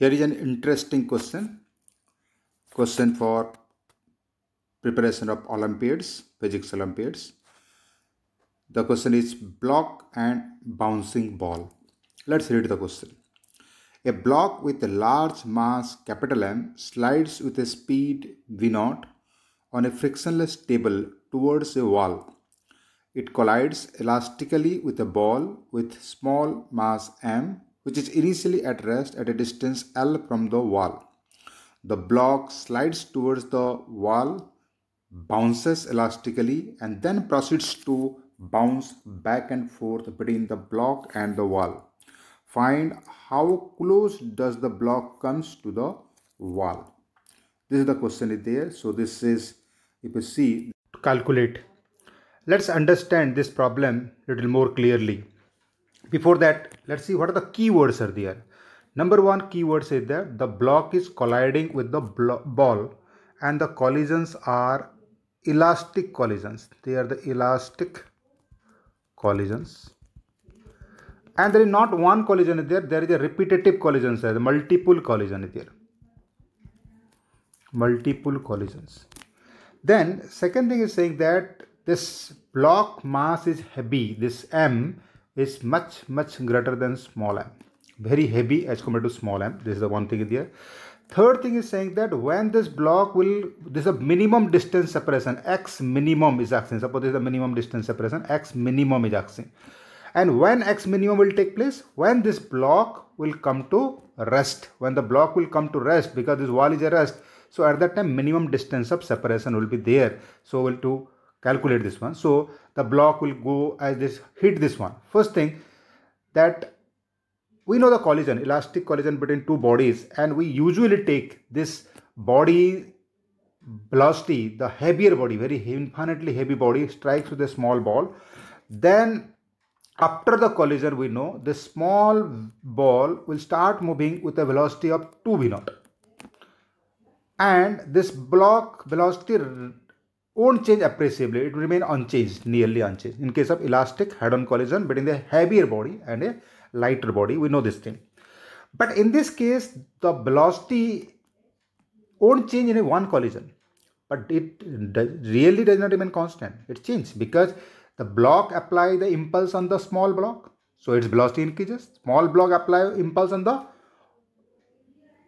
Here is an interesting question. Question for preparation of Olympiads, physics Olympiads. The question is block and bouncing ball. Let's read the question. A block with a large mass capital M slides with a speed v0 on a frictionless table towards a wall. It collides elastically with a ball with small mass m which is initially at rest at a distance L from the wall. The block slides towards the wall, bounces elastically, and then proceeds to bounce back and forth between the block and the wall. Find how close does the block comes to the wall. This is the question is there. So this is, if you see, to calculate. Let's understand this problem little more clearly before that let's see what are the keywords are there. Number one keywords is that the block is colliding with the ball and the collisions are elastic collisions. They are the elastic collisions. And there is not one collision there. There is a repetitive collisions there multiple collision there. Multiple collisions. Then second thing is saying that this block mass is heavy this m is much much greater than small m. Very heavy as compared to small m. This is the one thing there third thing is saying that when this block will this is a minimum distance separation. X minimum is acting suppose this is the minimum distance separation. X minimum is acting and when x minimum will take place? When this block will come to rest. When the block will come to rest because this wall is a rest. So at that time minimum distance of separation will be there. So we'll to calculate this one. So the block will go as this hit this one. First thing that we know the collision elastic collision between two bodies and we usually take this body velocity the heavier body very infinitely heavy body strikes with a small ball. Then after the collision we know the small ball will start moving with a velocity of 2 v naught. And this block velocity won't change appreciably. It will remain unchanged, nearly unchanged. In case of elastic head-on collision between the heavier body and a lighter body, we know this thing. But in this case, the velocity won't change in a one collision. But it really does not remain constant. It changes because the block apply the impulse on the small block. So its velocity increases. Small block apply impulse on the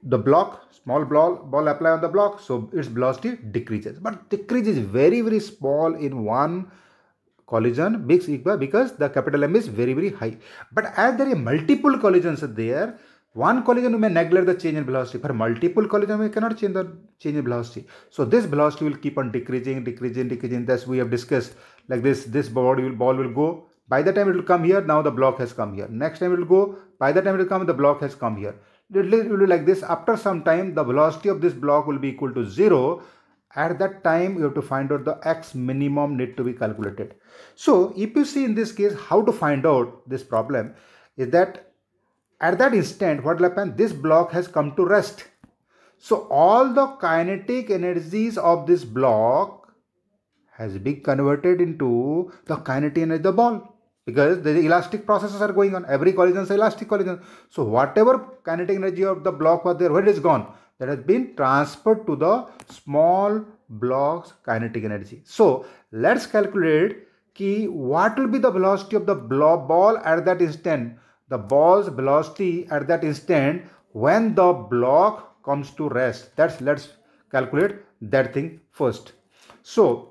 the block small ball ball apply on the block. So its velocity decreases. But decrease is very very small in one collision big equal because the capital M is very very high. But as there are multiple collisions there one collision we may neglect the change in velocity. For multiple collision we cannot change the change in velocity. So this velocity will keep on decreasing decreasing decreasing. Thus we have discussed. Like this this body will ball will go. By the time it will come here now the block has come here. Next time it will go by the time it will come the block has come here it will be like this after some time the velocity of this block will be equal to 0 at that time you have to find out the x minimum need to be calculated. So if you see in this case how to find out this problem is that at that instant what will happen? This block has come to rest. So all the kinetic energies of this block has been converted into the kinetic energy of the ball because the elastic processes are going on. Every collision is elastic collision. So whatever kinetic energy of the block was there, where it is gone? That has been transferred to the small block's kinetic energy. So let's calculate key what will be the velocity of the ball at that instant. The ball's velocity at that instant when the block comes to rest. That's let's calculate that thing first. So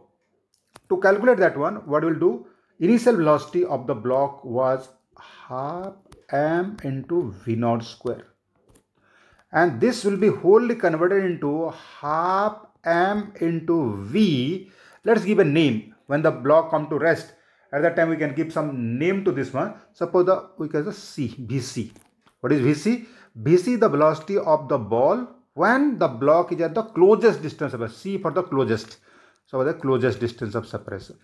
to calculate that one, what we'll do? Initial velocity of the block was half m into v naught square. And this will be wholly converted into half m into v. Let's give a name. When the block come to rest at that time we can give some name to this one. Suppose the we can say c vc. What is vc? Vc the velocity of the ball when the block is at the closest distance of c for the closest. So the closest distance of separation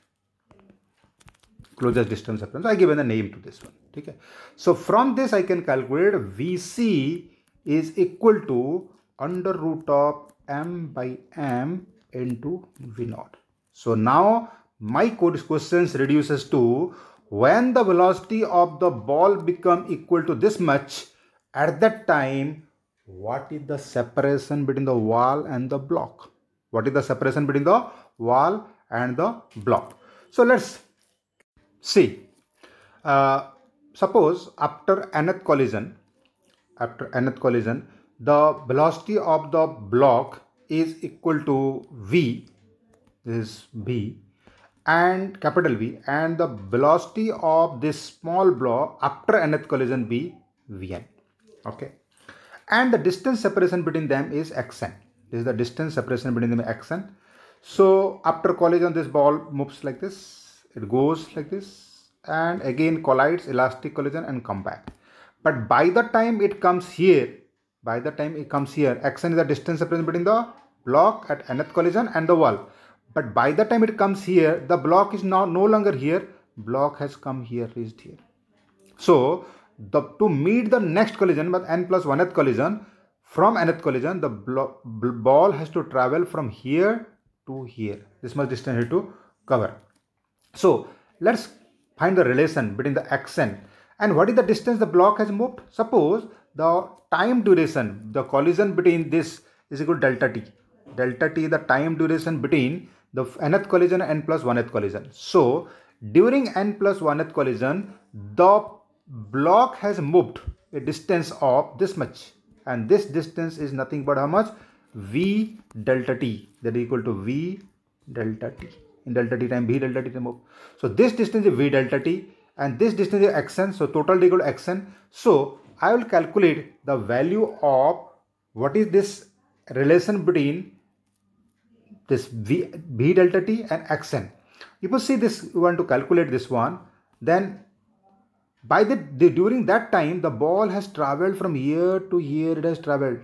closest distance appearance. I given a name to this one. Okay. So from this I can calculate VC is equal to under root of m by m into V naught. So now my code questions reduces to when the velocity of the ball become equal to this much at that time what is the separation between the wall and the block? What is the separation between the wall and the block? So let's see. Uh, suppose after nth collision, after nth collision, the velocity of the block is equal to v, this is v, and capital V, and the velocity of this small block after nth collision be vn. Okay and the distance separation between them is xn. This is the distance separation between them xn. So after collision this ball moves like this, it goes like this and again collides elastic collision and come back. But by the time it comes here, by the time it comes here, xn is the distance separation between the block at nth collision and the wall. But by the time it comes here, the block is now no longer here, block has come here, reached here. So the to meet the next collision but n plus 1th collision from nth collision the ball has to travel from here to here this much distance here to cover so let's find the relation between the xn and what is the distance the block has moved? Suppose the time duration the collision between this is equal to delta t. Delta t the time duration between the nth collision and n plus 1th collision. So during n plus 1th collision the block has moved a distance of this much. And this distance is nothing but how much? V delta t. That is equal to v delta t in delta t time v delta t move. So this distance is v delta t and this distance is xn. So total equal to xn. So i will calculate the value of what is this relation between this v, v delta t and xn. If you see this you want to calculate this one then by the, the, during that time the ball has traveled from here to here it has traveled.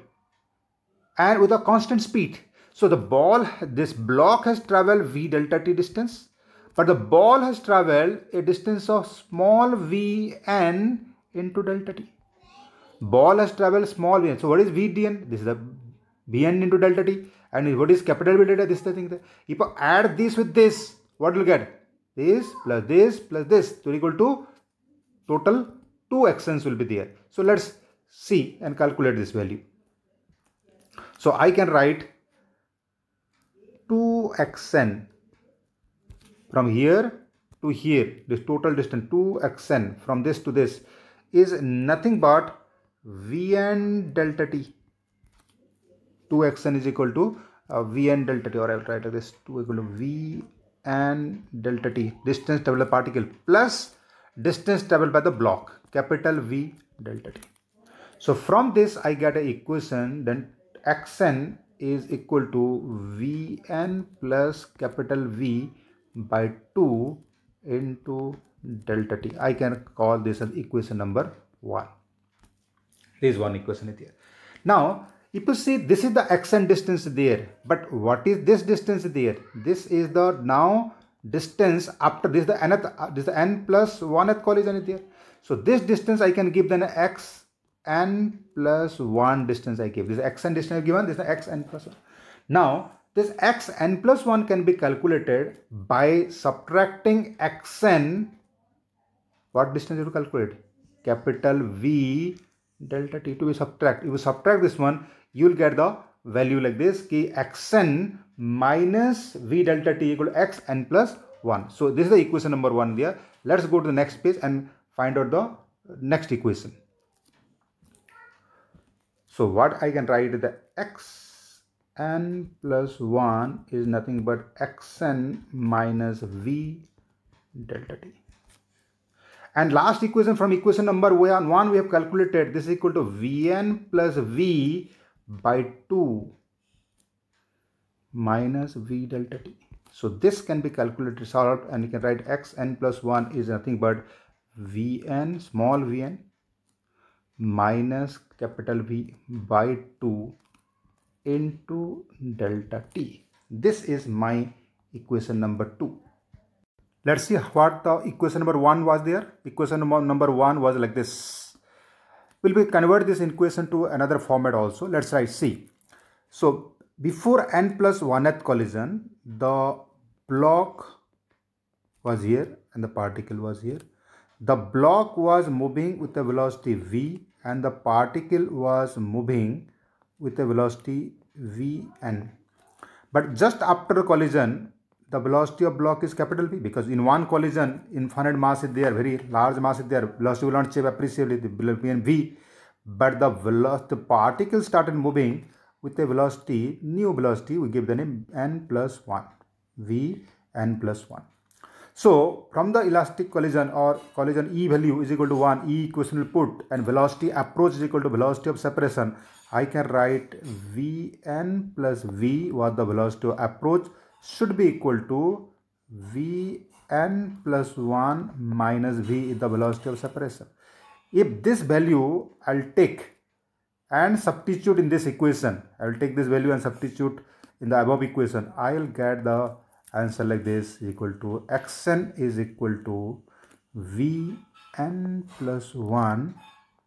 And with a constant speed so the ball this block has traveled v delta t distance but the ball has traveled a distance of small v n into delta t. Ball has traveled small v n. So what is v dn this is the v n into delta t. And what is capital v delta this is the thing. If I add this with this. What will get? This plus this plus this. To equal to total 2 xn's will be there. So let's see and calculate this value. So I can write 2xn from here to here this total distance 2xn from this to this is nothing but vn delta t. 2xn is equal to uh, vn delta t or I will write like this 2 equal to vn delta t. Distance traveled particle plus distance traveled by the block capital V delta t. So from this I get an equation then xn is equal to Vn plus capital V by 2 into delta t. I can call this as equation number 1. This one equation is here. Now if you see this is the xn distance there but what is this distance there? This is the now distance after this the nth uh, this the n plus 1th collision is there so this distance i can give then x n plus 1 distance i give this x n distance I have given this is x n plus 1 now this x n plus 1 can be calculated by subtracting x n. What distance you calculate? Capital v delta t to be subtract. If you subtract this one you will get the value like this ki xn minus v delta t equal to x n plus 1 so this is the equation number 1 there. Let's go to the next page and find out the next equation so what i can write the x n plus 1 is nothing but xn minus v delta t and last equation from equation number 1 we have calculated this is equal to vn plus v by 2 minus v delta t. So this can be calculated solved and you can write x n plus 1 is nothing but vn small vn minus capital V by 2 into delta t. This is my equation number 2. Let's see what the equation number 1 was there. Equation number 1 was like this will be convert this equation to another format also. Let's write C. So before n plus 1th collision, the block was here and the particle was here. The block was moving with the velocity v and the particle was moving with a velocity vn. But just after collision, the velocity of block is capital V because in one collision, infinite mass is there, very large mass is there, velocity will not change appreciably, the will be V. But the velocity, the particle started moving with a velocity, new velocity, we give the name n plus 1, V n plus 1. So from the elastic collision or collision E value is equal to 1, E equation will put and velocity approach is equal to velocity of separation. I can write Vn plus V was the velocity of approach should be equal to Vn plus 1 minus V is the velocity of separation. If this value I'll take and substitute in this equation, I will take this value and substitute in the above equation, I will get the answer like this equal to xn is equal to vn plus 1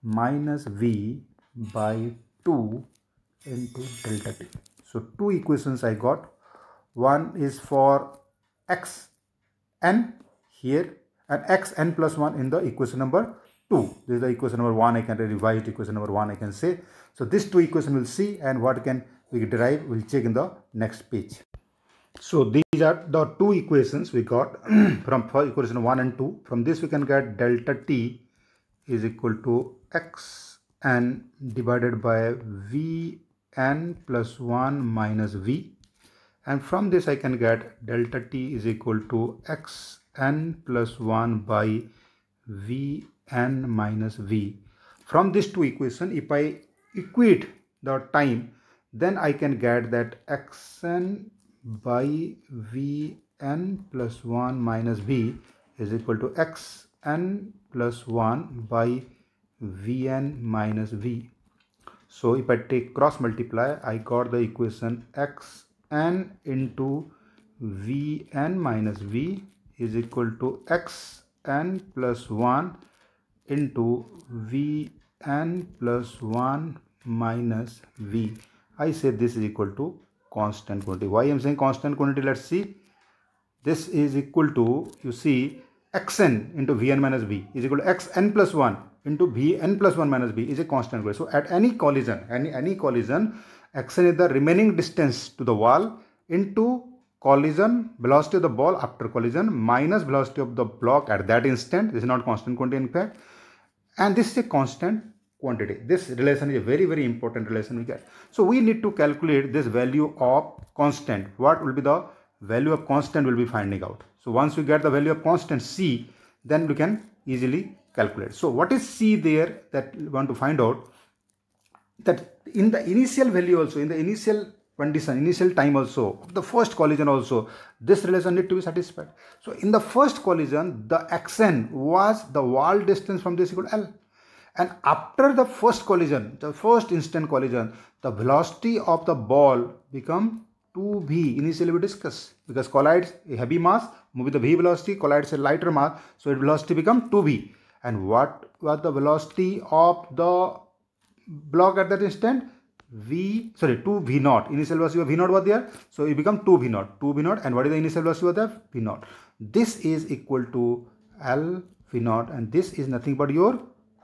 minus v by 2 into delta t. So two equations I got. One is for x n here and x n plus 1 in the equation number 2. This is the equation number 1 I can revise equation number 1 I can say. So these two equations we'll see and what can we derive we'll check in the next page. So these are the two equations we got from equation 1 and 2. From this we can get delta t is equal to x n divided by v n plus 1 minus v. And from this I can get delta t is equal to x n plus 1 by v n minus v. From these two equations, if I equate the time, then I can get that x n by vn plus 1 minus v is equal to x n plus 1 by vn minus v. So if I take cross multiply, I got the equation x n into vn minus v is equal to x n plus 1 into vn plus 1 minus v. I say this is equal to constant quantity. Why I am saying constant quantity? Let's see. This is equal to, you see, xn into vn minus v is equal to xn plus 1 into vn plus 1 minus b is a constant quantity. So at any collision, any, any collision, xn is the remaining distance to the wall into collision velocity of the ball after collision minus velocity of the block at that instant. This is not constant quantity in fact. And this is a constant quantity. This relation is a very, very important relation we get. So we need to calculate this value of constant. What will be the value of constant will be finding out. So once we get the value of constant C, then we can easily calculate. So what is C there that we want to find out? That in the initial value also, in the initial condition, initial time also, the first collision also, this relation need to be satisfied. So in the first collision, the xn was the wall distance from this equal to L and after the first collision, the first instant collision, the velocity of the ball become 2v. Initially we discussed because collides a heavy mass move with the v velocity, collides a lighter mass, so its velocity become 2v. And what was the velocity of the block at that instant? v sorry 2 v naught initial velocity of v naught was there so it become 2 v naught 2 v naught and what is the initial velocity of that v naught this is equal to l v naught and this is nothing but your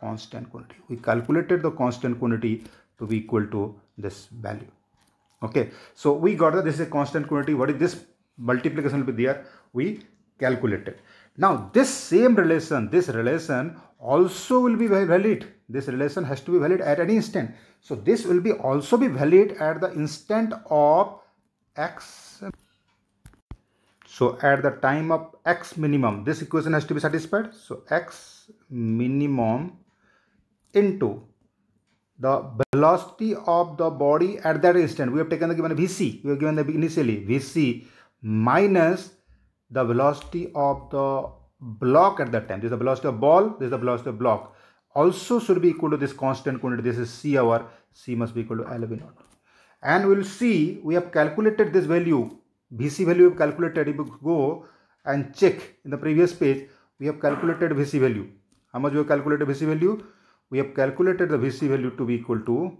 constant quantity. We calculated the constant quantity to be equal to this value. Okay, so we got that this is a constant quantity. What is this multiplication will be there? We calculated. Now this same relation, this relation also will be valid. This relation has to be valid at any instant. So this will be also be valid at the instant of x. So at the time of x minimum, this equation has to be satisfied. So x minimum into the velocity of the body at that instant. We have taken the given Vc. We have given the initially Vc minus the velocity of the block at that time. This is the velocity of ball. This is the velocity of block. Also should be equal to this constant quantity. This is C our C must be equal to L V naught. And we will see we have calculated this value. Vc value we have calculated. If you go and check in the previous page, we have calculated Vc value. How much we have calculated Vc value? We have calculated the Vc value to be equal to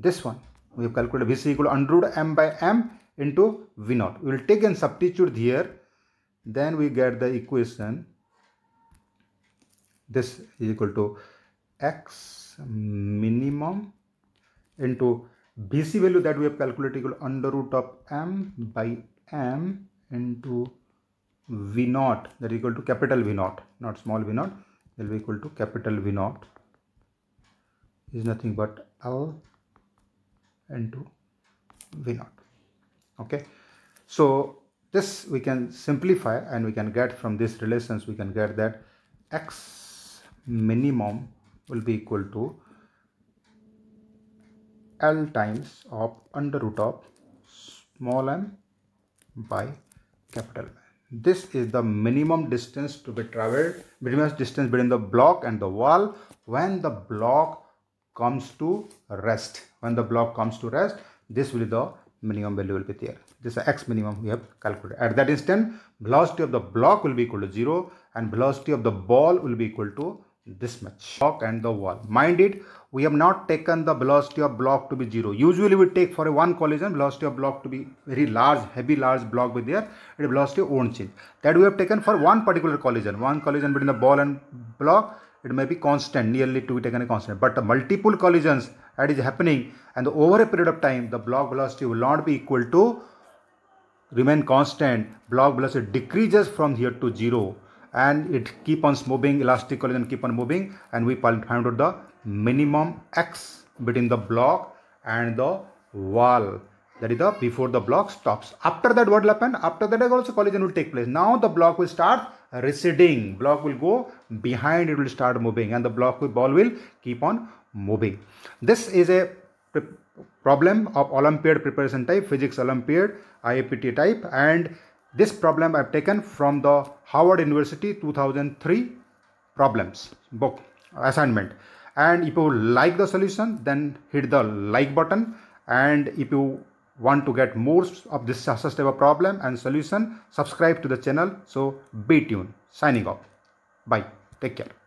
this one. We have calculated Vc equal to under root m by m into V naught. We will take and substitute here. Then we get the equation. This is equal to x minimum into BC value that we have calculated equal under root of m by m into V naught that is equal to capital V naught, not small V naught, will be equal to capital V naught is nothing but L into V naught. Okay, so this we can simplify and we can get from these relations we can get that x minimum will be equal to L times of under root of small m by capital M. This is the minimum distance to be traveled, minimum distance between the block and the wall when the block comes to rest. When the block comes to rest, this will be the minimum value will be there. This is x minimum we have calculated. At that instant, velocity of the block will be equal to 0 and velocity of the ball will be equal to this much block and the wall mind it we have not taken the velocity of block to be zero usually we take for a one collision velocity of block to be very large heavy large block with there the velocity won't change that we have taken for one particular collision one collision between the ball and block it may be constant nearly to be taken a constant. But the multiple collisions that is happening and over a period of time the block velocity will not be equal to remain constant. Block velocity decreases from here to zero and it keep on moving elastic collision keep on moving and we find out the minimum x between the block and the wall. That is the before the block stops. After that what will happen? After that also collision will take place. Now the block will start receding block will go behind it will start moving and the block with ball will keep on moving this is a problem of olympiad preparation type physics olympiad iapt type and this problem I've taken from the Harvard University 2003 problems book assignment. And if you like the solution, then hit the like button. And if you want to get more of this of problem and solution, subscribe to the channel. So be tuned. Signing off. Bye. Take care.